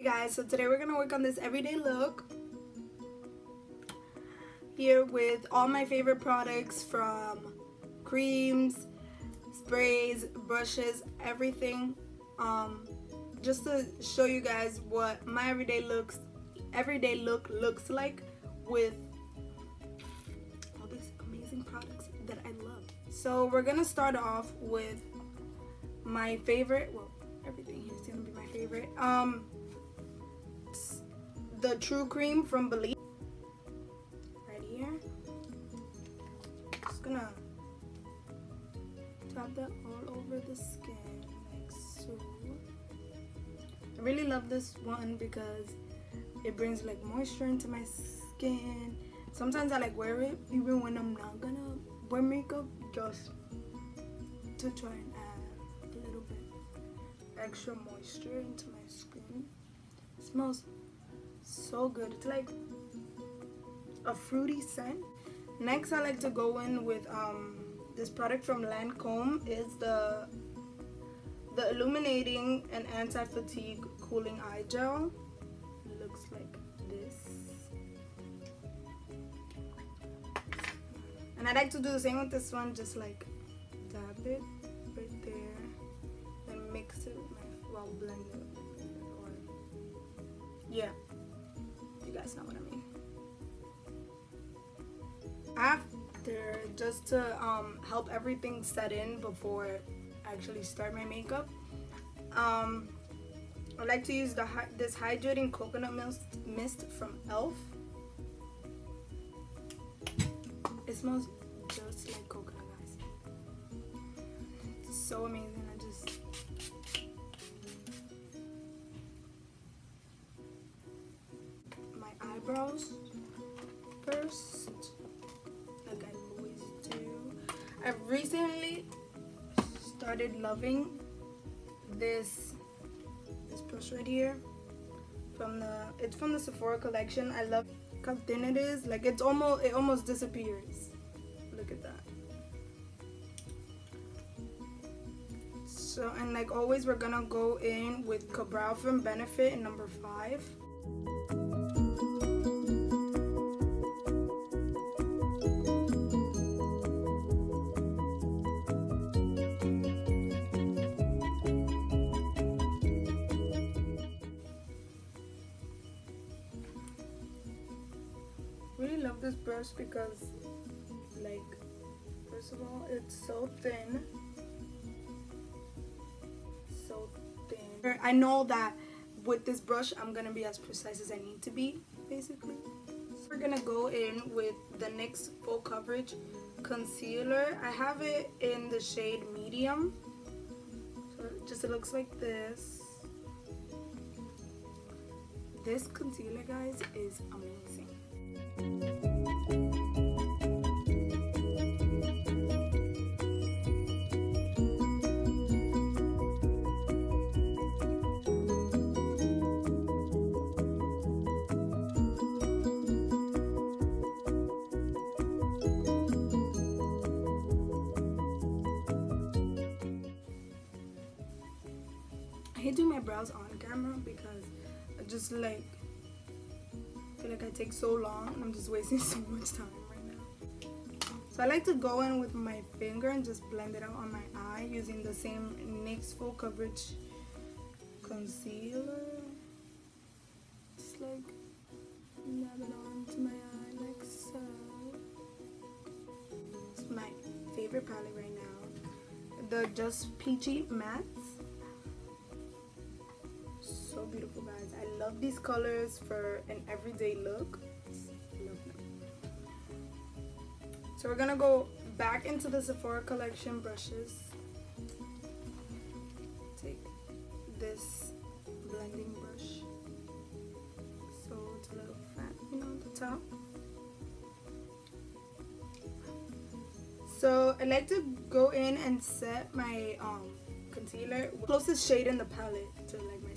Hey guys, so today we're gonna work on this everyday look here with all my favorite products from creams, sprays, brushes, everything. Um, just to show you guys what my everyday looks, everyday look looks like with all these amazing products that I love. So we're gonna start off with my favorite. Well, everything here is gonna be my favorite. Um, the True Cream from belif. Right here. Just gonna tap that all over the skin like so. I really love this one because it brings like moisture into my skin. Sometimes I like wear it even when I'm not gonna wear makeup just to try and add a little bit extra moisture into my skin. It smells so good. It's like a fruity scent. Next I like to go in with um, this product from Lancome. Is the the illuminating and anti-fatigue cooling eye gel. Looks like this. And I like to do the same with this one just like dab it right there and mix it with my well blend it or yeah After, just to um, help everything set in before I actually start my makeup, um, I like to use the this hydrating coconut mist, mist from e.l.f. It smells just like coconut, guys. It's so amazing. Recently started loving this this brush right here from the it's from the Sephora collection. I love how thin it is. Like it's almost it almost disappears. Look at that. So and like always we're gonna go in with Ka-Brow from Benefit in number five brush because like first of all it's so thin. So thin. I know that with this brush I'm gonna be as precise as I need to be basically. So we're gonna go in with the NYX full coverage concealer. I have it in the shade medium. So it just it looks like this. This concealer guys is amazing hate doing my brows on camera because I just like feel like I take so long I'm just wasting so much time right now. So I like to go in with my finger and just blend it out on my eye using the same NYX Full Coverage Concealer. Just like dab it onto my eye like so. It's my favorite palette right now. The Just Peachy Mattes love these colors for an everyday look. So we're gonna go back into the sephora collection brushes. Take this blending brush. So it's a little fat you know the top. So i like to go in and set my um concealer. Closest shade in the palette to like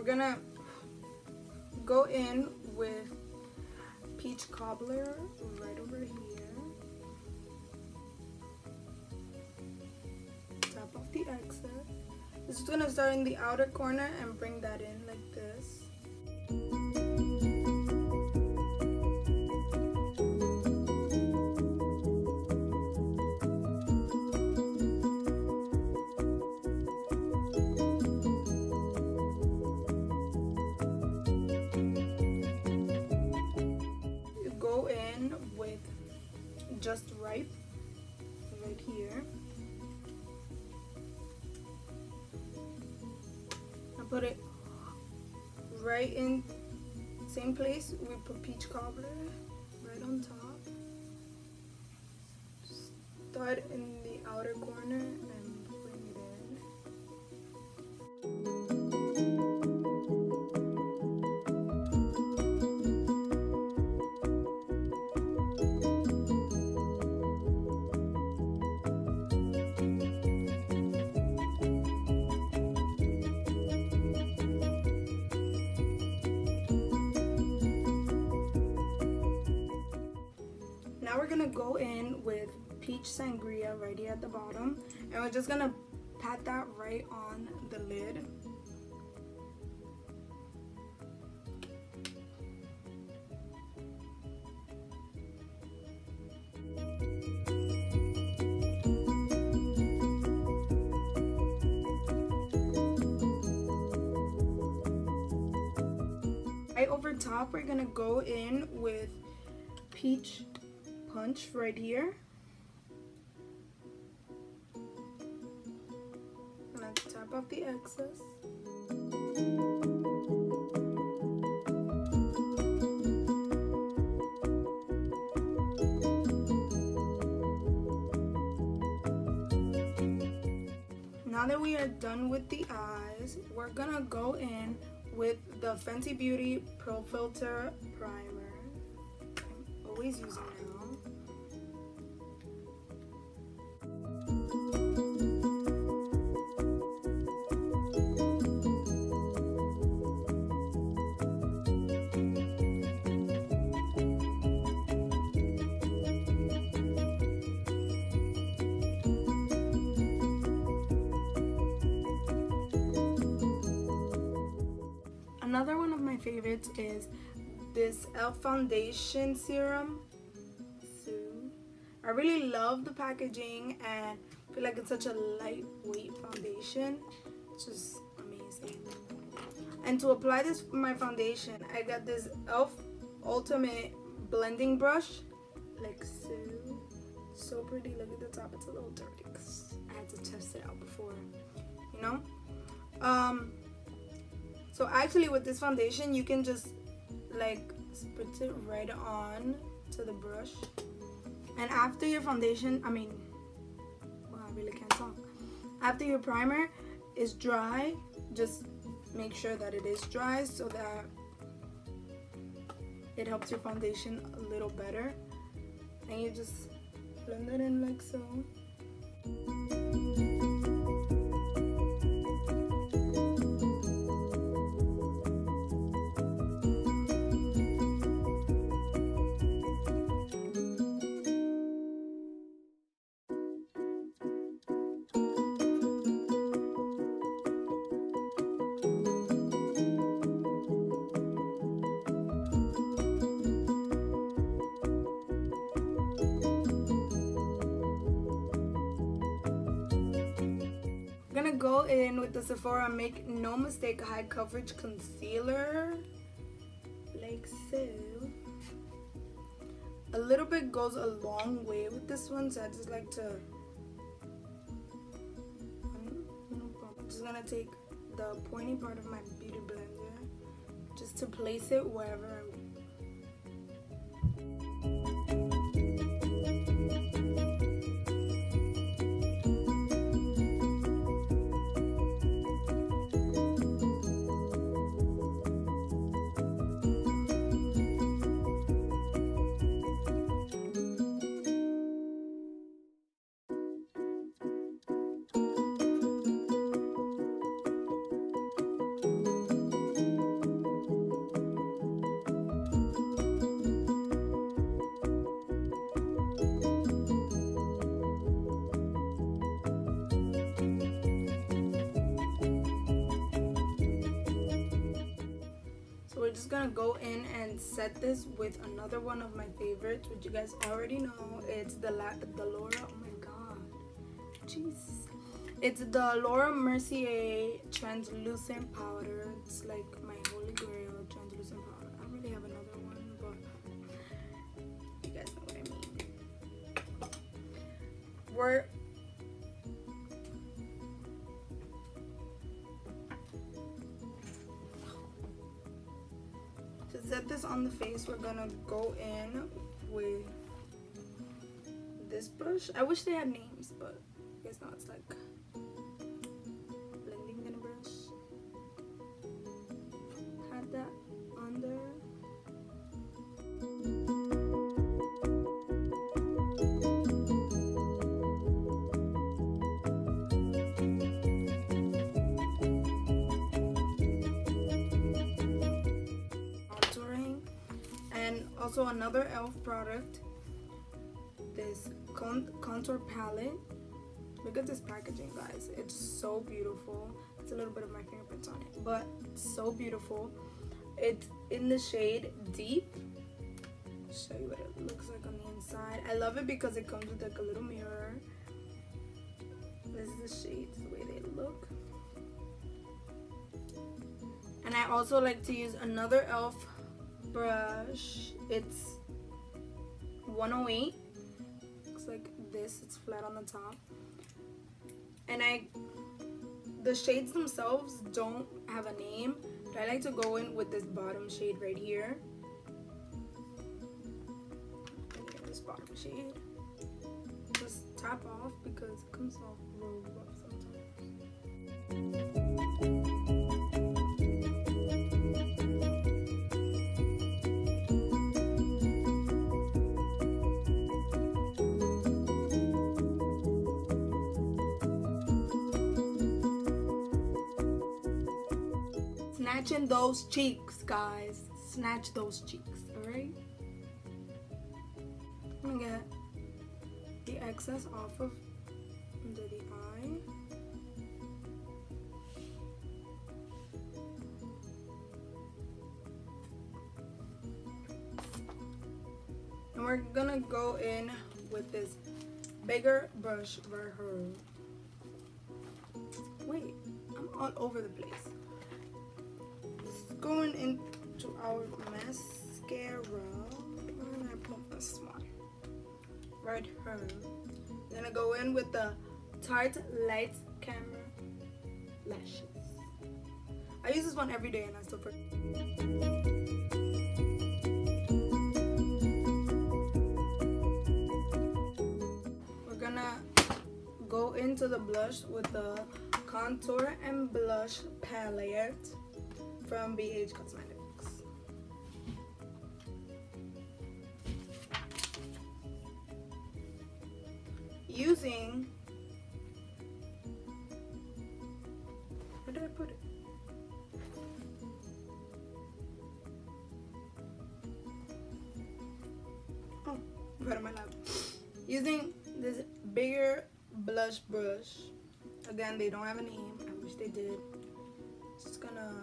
we're gonna go in with peach cobbler right over here. Tap off the excess. This is gonna start in the outer corner and bring that in right in same place we put peach cobbler right on top. Start in the outer corner peach sangria right here at the bottom and we're just gonna pat that right on the lid. Right over top, we're gonna go in with peach punch right here. Excess. Now that we are done with the eyes, we're gonna go in with the Fenty Beauty Pro Filt'r Primer. I'm always using favorites is this e.l.f. foundation serum. So, I really love the packaging and feel like it's such a lightweight foundation. It's just amazing. And to apply this my foundation, I got this e.l.f. Ultimate Blending Brush. Like so. So pretty. Look at the top. It's a little dirty because I had to test it out before. You know? Um so actually with this foundation you can just like spritz it right on to the brush. And after your foundation, I mean, well, I really can't talk. After your primer is dry, just make sure that it is dry so that it helps your foundation a little better. And you just blend it in like so. Go in with the Sephora Make No Mistake High Coverage Concealer. Like so. A little bit goes a long way with this one, so I just like to. I'm just gonna take the pointy part of my beauty blender just to place it wherever gonna go in and set this with another one of my favorites, which you guys already know. It's the La the Laura. Oh my god, jeez. It's the Laura Mercier translucent powder. It's like my holy grail translucent powder. I don't really have another one, but you guys know what I mean. We're set this on the face, we're gonna go in with this brush. I wish they had names, but also another e.l.f. product. This con contour palette. Look at this packaging, guys. It's so beautiful. It's a little bit of my fingerprints on it, but so beautiful. It's in the shade Deep. Show you what it looks like on the inside. I love it because it comes with like a little mirror. This is the shades, the way they look. And I also like to use another e.l.f brush. It's 108. Looks like this. It's flat on the top. And I, the shades themselves don't have a name, but I like to go in with this bottom shade right here. This bottom shade. Just tap off because it comes off real rough sometimes. Snatching those cheeks, guys. Snatch those cheeks, alright? I'm gonna get the excess off of under the eye. And we're gonna go in with this bigger brush right here. Wait, I'm all over the place going into our mascara. Did I put this one? Right here. gonna go in with the Tarte Light Camera Lashes. I use this one every day and I still forget. We're gonna go into the blush with the contour and blush palette from BH Cosmetics. Using, where did I put it? Oh, right on my lap. Using this bigger blush brush. Again, they don't have a name. I wish they did. Just gonna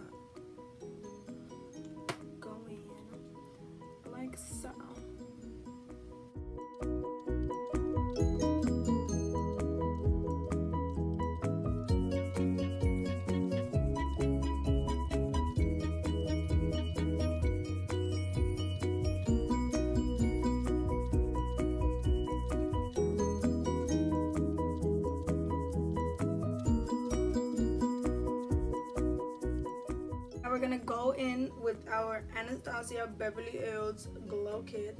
in with our Anastasia Beverly Hills Glow Kit.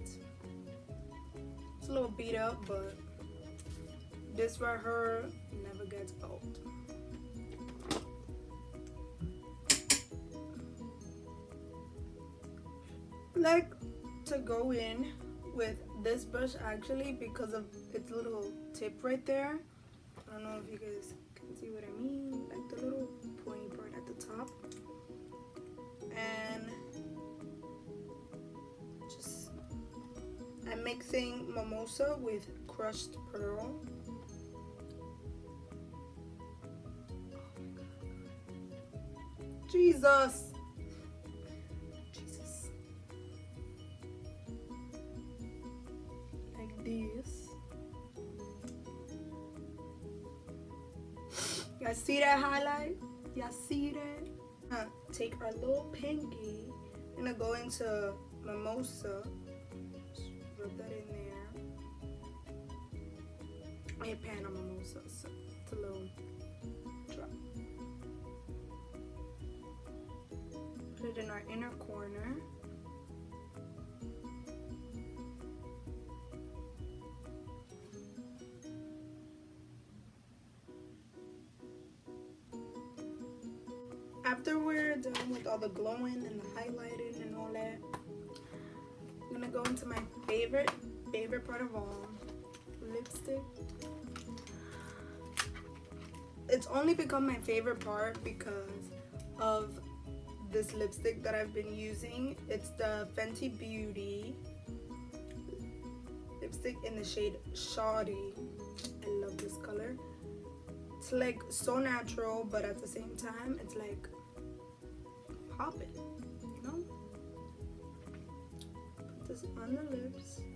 It's a little beat up, but this for her never gets old. like to go in with this brush actually because of its little tip right there. I don't know if you guys can see what I mean, like the little pointy part at the top mixing mimosa with crushed pearl. Jesus. Jesus. Like this. Y'all see that highlight? Y'all see that? Huh. Take our little pinky and go into mimosa Rub that in there. I pan on Mimosa, so it's a little. Put it in our inner corner. after we're done with all the glowing and the highlighting and all that, gonna go into my favorite, favorite part of all, lipstick. It's only become my favorite part because of this lipstick that I've been using. It's the Fenty Beauty lipstick in the shade Shawty. I love this color. It's like so natural, but at the same time, it's like pop On the lips.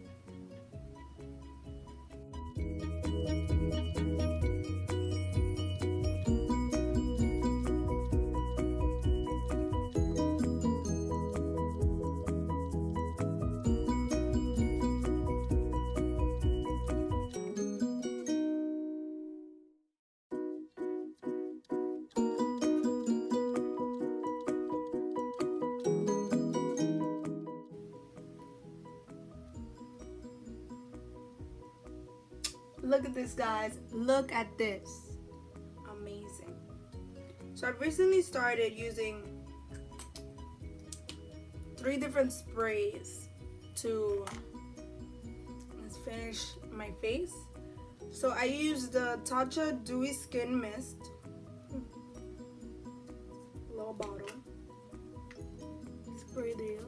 Look at this, guys. Look at this. Amazing. So I've recently started using three different sprays to finish my face. So I use the Tatcha Dewy Skin Mist. Little bottle. Spray there.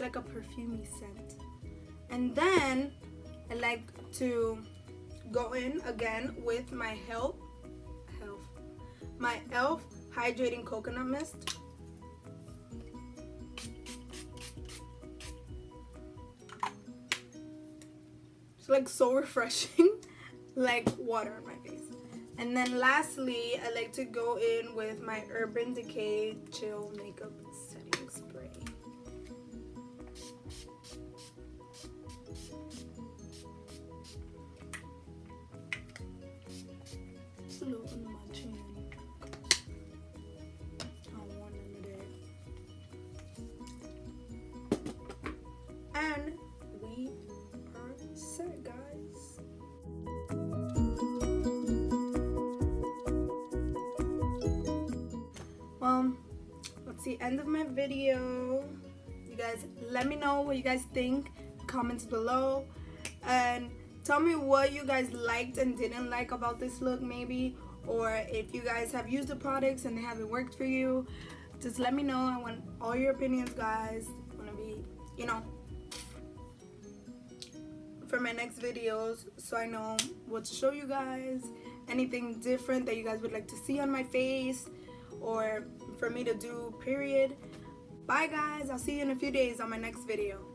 Like a perfumey scent. And then I like to go in again with my Health, Health, my e.l.f. Hydrating Coconut Mist. It's like so refreshing, like water on my face. And then lastly, I like to go in with my Urban Decay Chill Makeup Well, that's the end of my video. You guys, let me know what you guys think. Comments below. And tell me what you guys liked and didn't like about this look maybe. Or if you guys have used the products and they haven't worked for you. Just let me know. I want all your opinions, guys. I want to be, you know, for my next videos so I know what to show you guys anything different that you guys would like to see on my face or for me to do period. Bye guys. I'll see you in a few days on my next video